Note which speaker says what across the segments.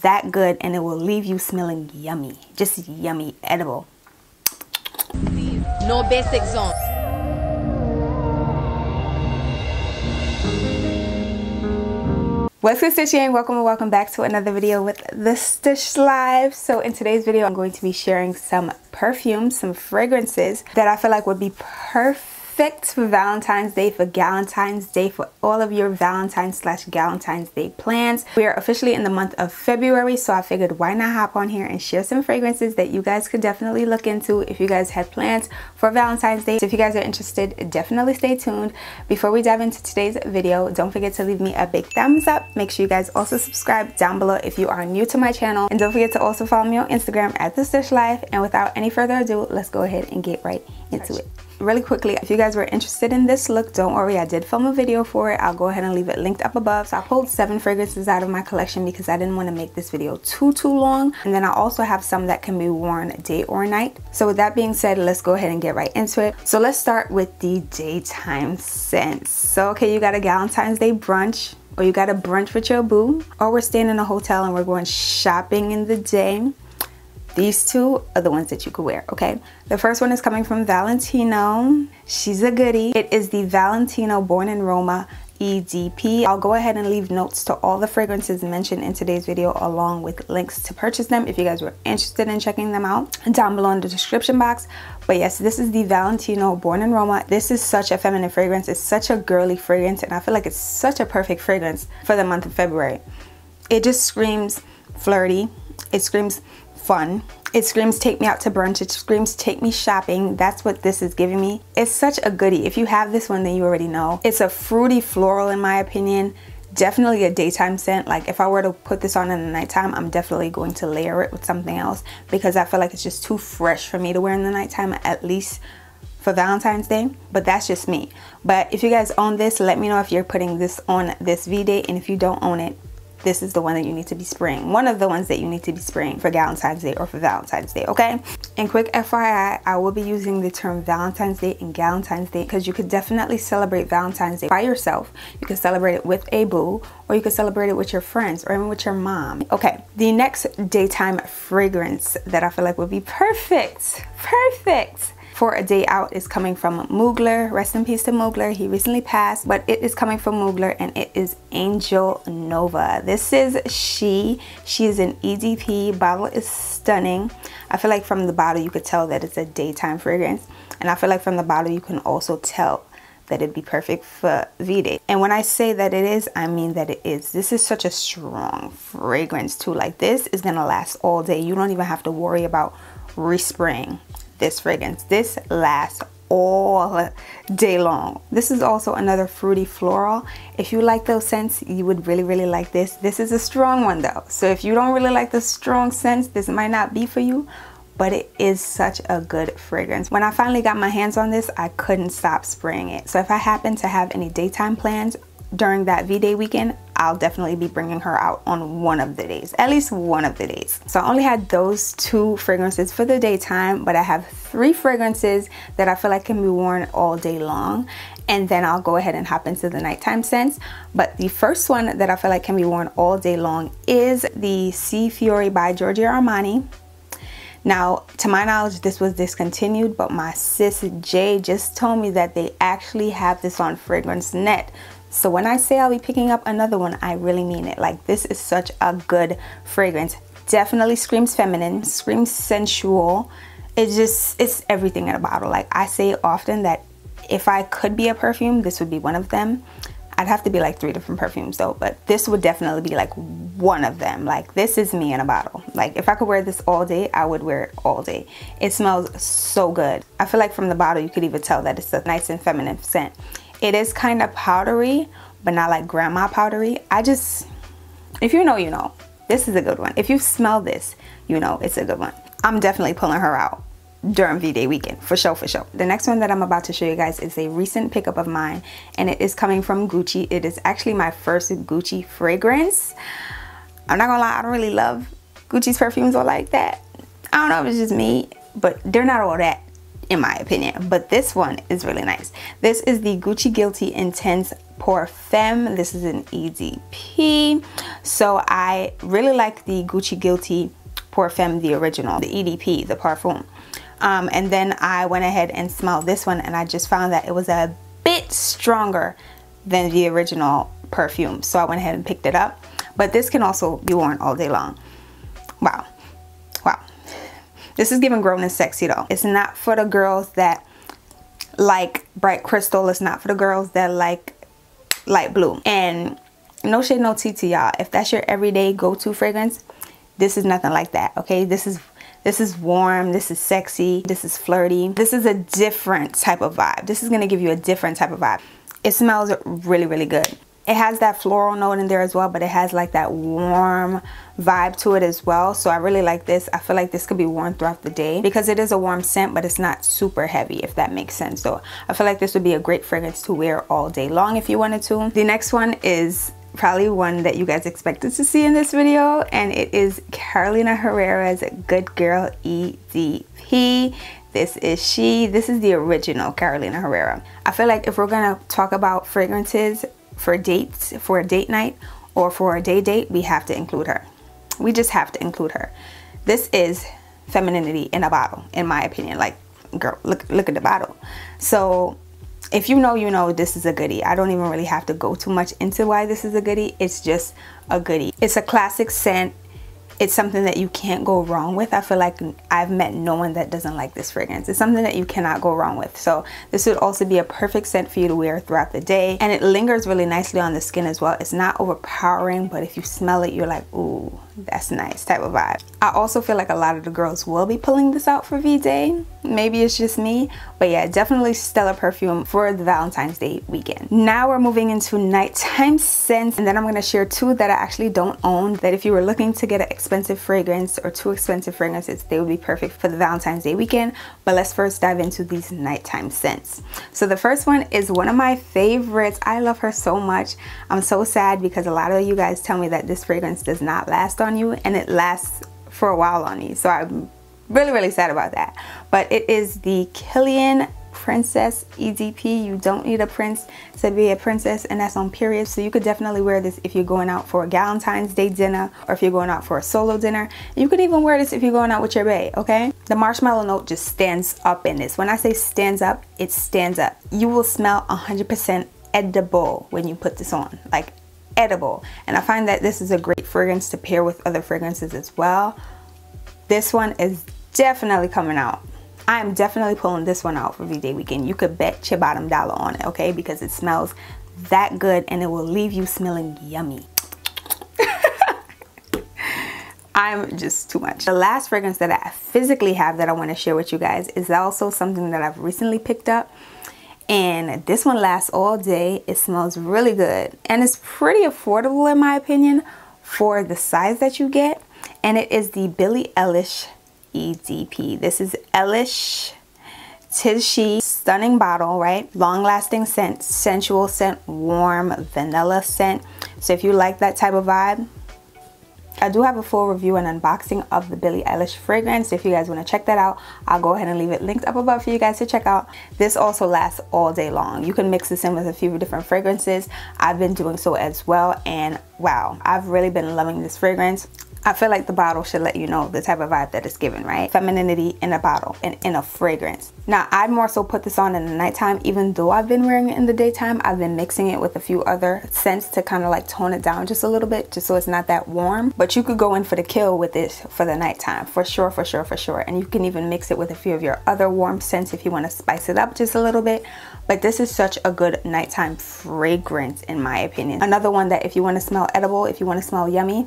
Speaker 1: that good and it will leave you smelling yummy. Just yummy, edible.
Speaker 2: No basic zone.
Speaker 1: What's good Stitchy and welcome and welcome back to another video with the Stush Life. So in today's video I'm going to be sharing some perfumes, some fragrances that I feel like would be perfect perfect for Valentine's Day, for Galentine's Day, for all of your Valentine's slash Galentine's Day plans. We are officially in the month of February, so I figured why not hop on here and share some fragrances that you guys could definitely look into if you guys had plans for Valentine's Day. So if you guys are interested, definitely stay tuned. Before we dive into today's video, don't forget to leave me a big thumbs up. Make sure you guys also subscribe down below if you are new to my channel. And don't forget to also follow me on Instagram at The Stush Life. And without any further ado, let's go ahead and get right into it really quickly if you guys were interested in this look don't worry i did film a video for it. I'll go ahead and leave it linked up above. So i pulled seven fragrances out of my collection because i didn't want to make this video too too long. And then i also have some that can be worn day or night. So with that being said let's go ahead and get right into it. So let's start with the daytime scents so okay you got a galentine's day brunch or you got a brunch with your boo or we're staying in a hotel and we're going shopping in the day these two are the ones that you could wear, okay? The first one is coming from Valentino. She's a goodie. It is the Valentino Born in Roma EDP. I'll go ahead and leave notes to all the fragrances mentioned in today's video along with links to purchase them if you guys were interested in checking them out down below in the description box. But yes, this is the Valentino Born in Roma. This is such a feminine fragrance. It's such a girly fragrance and I feel like it's such a perfect fragrance for the month of February. It just screams flirty. It screams fun. It screams take me out to brunch. It screams take me shopping. That's what this is giving me. It's such a goodie. If you have this one, then you already know. It's a fruity floral in my opinion. Definitely a daytime scent. Like if I were to put this on in the nighttime, I'm definitely going to layer it with something else because I feel like it's just too fresh for me to wear in the nighttime at least for Valentine's Day, but that's just me. But if you guys own this, let me know if you're putting this on this V-Day, and if you don't own it, this is the one that you need to be spraying. One of the ones that you need to be spraying for Valentine's Day or for Valentine's Day, okay? And quick FYI, I will be using the term Valentine's Day and Galentine's Day because you could definitely celebrate Valentine's Day by yourself. You can celebrate it with a boo or you could celebrate it with your friends or even with your mom. Okay, the next daytime fragrance that I feel like would be perfect, perfect for a day out is coming from Mugler. Rest in peace to Mugler. He recently passed, but it is coming from Mugler and it is Angel Nova. This is she. She is an EDP. Bottle is stunning. I feel like from the bottle you could tell that it's a daytime fragrance. And I feel like from the bottle you can also tell that it'd be perfect for V-Day. And when I say that it is, I mean that it is. This is such a strong fragrance too. Like this is gonna last all day. You don't even have to worry about respraying this fragrance. This lasts all day long. This is also another fruity floral. If you like those scents, you would really, really like this. This is a strong one though. So if you don't really like the strong scents, this might not be for you, but it is such a good fragrance. When I finally got my hands on this, I couldn't stop spraying it. So if I happen to have any daytime plans during that V-Day weekend, I'll definitely be bringing her out on one of the days, at least one of the days. So I only had those two fragrances for the daytime, but I have three fragrances that I feel like can be worn all day long. And then I'll go ahead and hop into the nighttime scents. But the first one that I feel like can be worn all day long is the Si Fiori by Giorgio Armani. Now, to my knowledge, this was discontinued, but my sis Jay just told me that they actually have this on Fragrance Net. So when I say I'll be picking up another one, I really mean it. Like this is such a good fragrance. Definitely screams feminine, screams sensual. It just, it's everything in a bottle. Like I say often that if I could be a perfume, this would be one of them. I'd have to be like three different perfumes though, but this would definitely be like one of them. Like this is me in a bottle. Like if I could wear this all day, I would wear it all day. It smells so good. I feel like from the bottle, you could even tell that it's a nice and feminine scent. It is kind of powdery, but not like grandma powdery. I just, if you know, you know. This is a good one. If you smell this, you know it's a good one. I'm definitely pulling her out during V-Day weekend, for sure, for sure. The next one that I'm about to show you guys is a recent pickup of mine, and it is coming from Gucci. It is actually my first Gucci fragrance. I'm not gonna lie, I don't really love Gucci's perfumes or like that. I don't know if it's just me, but they're not all that in my opinion. But this one is really nice. This is the Gucci Guilty Intense Pour Femme. This is an EDP. So I really like the Gucci Guilty Pour Femme, the original, the EDP, the parfum. Um, and then I went ahead and smelled this one and I just found that it was a bit stronger than the original perfume. So I went ahead and picked it up. But this can also be worn all day long. Wow. Wow. This is giving grown and sexy though. It's not for the girls that like bright crystal. It's not for the girls that like light blue. And no shade, no tea to y'all. If that's your everyday go-to fragrance, this is nothing like that, okay? This is this is warm, this is sexy, this is flirty. This is a different type of vibe. This is gonna give you a different type of vibe. It smells really, really good. It has that floral note in there as well, but it has like that warm vibe to it as well. So I really like this. I feel like this could be worn throughout the day because it is a warm scent, but it's not super heavy, if that makes sense. So I feel like this would be a great fragrance to wear all day long if you wanted to. The next one is probably one that you guys expected to see in this video and it is Carolina Herrera's Good Girl EDP. This is she. This is the original Carolina Herrera. I feel like if we're gonna talk about fragrances for dates, for a date night, or for a day date, we have to include her. We just have to include her. This is femininity in a bottle, in my opinion. Like, girl, look, look at the bottle. So if you know, you know this is a goodie. I don't even really have to go too much into why this is a goodie. It's just a goodie. It's a classic scent it's something that you can't go wrong with. I feel like I've met no one that doesn't like this fragrance. It's something that you cannot go wrong with. So this would also be a perfect scent for you to wear throughout the day. And it lingers really nicely on the skin as well. It's not overpowering, but if you smell it, you're like, ooh, that's nice type of vibe. I also feel like a lot of the girls will be pulling this out for V-Day. Maybe it's just me, but yeah, definitely stellar perfume for the Valentine's Day weekend. Now we're moving into nighttime scents, and then I'm gonna share two that I actually don't own, that if you were looking to get an expensive fragrance or two expensive fragrances, they would be perfect for the Valentine's Day weekend. But let's first dive into these nighttime scents. So the first one is one of my favorites. I love her so much. I'm so sad because a lot of you guys tell me that this fragrance does not last on you and it lasts for a while on you. So I'm really, really sad about that. But it is the Kilian princess EDP. You don't need a prince to be a princess and that's on period. So you could definitely wear this if you're going out for a Valentine's Day dinner or if you're going out for a solo dinner. You could even wear this if you're going out with your bae, okay? The marshmallow note just stands up in this. When I say stands up, it stands up. You will smell 100% edible when you put this on. Like edible. And I find that this is a great fragrance to pair with other fragrances as well. This one is definitely coming out. I am definitely pulling this one out for V-Day weekend. You could bet your bottom dollar on it, okay? Because it smells that good and it will leave you smelling yummy. I'm just too much. The last fragrance that I physically have that I want to share with you guys is also something that I've recently picked up and this one lasts all day. It smells really good. And it's pretty affordable in my opinion for the size that you get. And it is the Billie Eilish EDP this is Eilish Tis She stunning bottle right? Long lasting scent sensual scent warm vanilla scent. So if you like that type of vibe I do have a full review and unboxing of the Billie Eilish fragrance. If you guys want to check that out, I'll go ahead and leave it linked up above for you guys to check out. This also lasts all day long. You can mix this in with a few different fragrances. I've been doing so as well and wow, I've really been loving this fragrance. I feel like the bottle should let you know the type of vibe that it's giving, right? Femininity in a bottle and in a fragrance. Now, I'd more so put this on in the nighttime, even though I've been wearing it in the daytime. I've been mixing it with a few other scents to kind of like tone it down just a little bit, just so it's not that warm. But you could go in for the kill with this for the nighttime, for sure, for sure, for sure. And you can even mix it with a few of your other warm scents if you want to spice it up just a little bit. But this is such a good nighttime fragrance in my opinion. Another one that if you want to smell edible, if you want to smell yummy,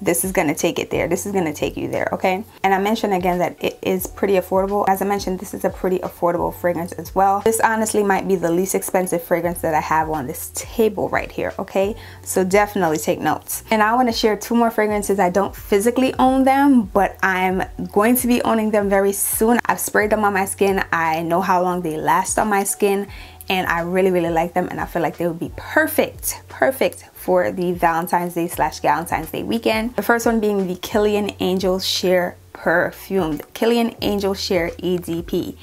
Speaker 1: this is going to take it there this is going to take you there okay? And i mentioned again that it is pretty affordable. As i mentioned this is a pretty affordable fragrance as well. This honestly might be the least expensive fragrance that i have on this table right here okay? So definitely take notes. And i want to share two more fragrances. I don't physically own them but i'm going to be owning them very soon. I've sprayed them on my skin. I know how long they last on my skin and I really really like them and I feel like they would be perfect perfect for the Valentine's Day slash Valentine's Day weekend. The first one being the Kilian Angels Share perfume, the Kilian Angels Share EDP.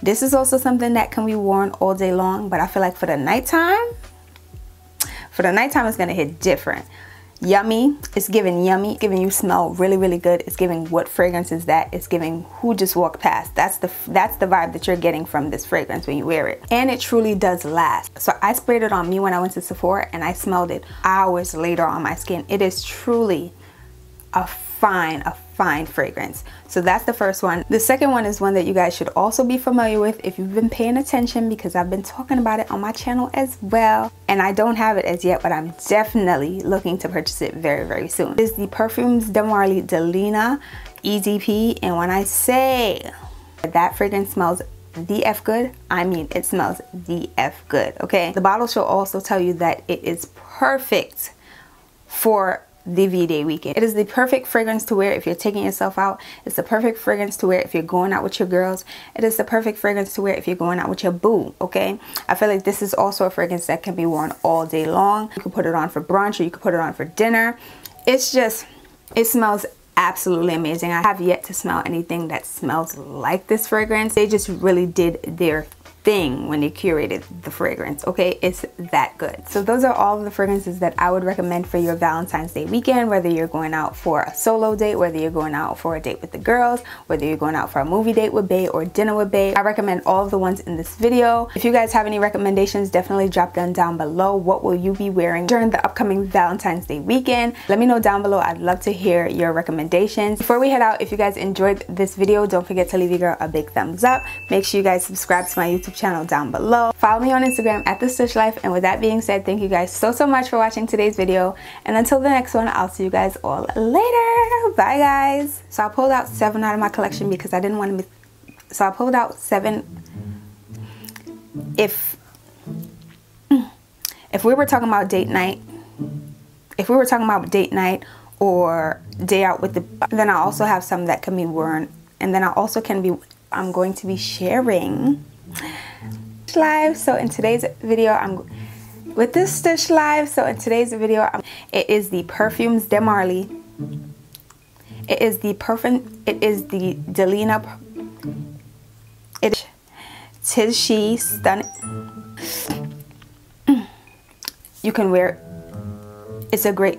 Speaker 1: This is also something that can be worn all day long, but I feel like for the nighttime, for the nighttime it's gonna hit different yummy. It's giving yummy. Giving you smell really really good. It's giving what fragrance is that? It's giving who just walked past. That's the that's the vibe that you're getting from this fragrance when you wear it. And it truly does last. So i sprayed it on me when i went to sephora and i smelled it hours later on my skin. It is truly a fine a fine fragrance. So that's the first one. The second one is one that you guys should also be familiar with if you've been paying attention because I've been talking about it on my channel as well. And I don't have it as yet, but I'm definitely looking to purchase it very, very soon. It is the Perfumes de Marly Delina EDP. And when I say that fragrance smells the F good, I mean it smells the F good, okay? The bottle should also tell you that it is perfect for the V-Day weekend. It is the perfect fragrance to wear if you're taking yourself out. It's the perfect fragrance to wear if you're going out with your girls. It is the perfect fragrance to wear if you're going out with your boo, okay? I feel like this is also a fragrance that can be worn all day long. You can put it on for brunch or you can put it on for dinner. It's just, it smells absolutely amazing. I have yet to smell anything that smells like this fragrance. They just really did their thing when they curated the fragrance. Okay it's that good. So those are all the fragrances that I would recommend for your Valentine's Day weekend whether you're going out for a solo date whether you're going out for a date with the girls whether you're going out for a movie date with bae or dinner with bae I recommend all of the ones in this video. If you guys have any recommendations definitely drop them down below. What will you be wearing during the upcoming Valentine's Day weekend? Let me know down below. I'd love to hear your recommendations. Before we head out if you guys enjoyed this video don't forget to leave your girl a big thumbs up. Make sure you guys subscribe to my YouTube channel down below. Follow me on Instagram at The Stush Life. And with that being said, thank you guys so, so much for watching today's video. And until the next one, I'll see you guys all later. Bye, guys. So I pulled out seven out of my collection because I didn't want to... So I pulled out seven... If... If we were talking about date night... If we were talking about date night or day out with the... Then I also have some that can be worn. And then I also can be... I'm going to be sharing live. So in today's video i'm with this stush life so in today's video I'm, it is the perfumes de marly it is the perfume it is the delina it tis she stunning you can wear it. It's a great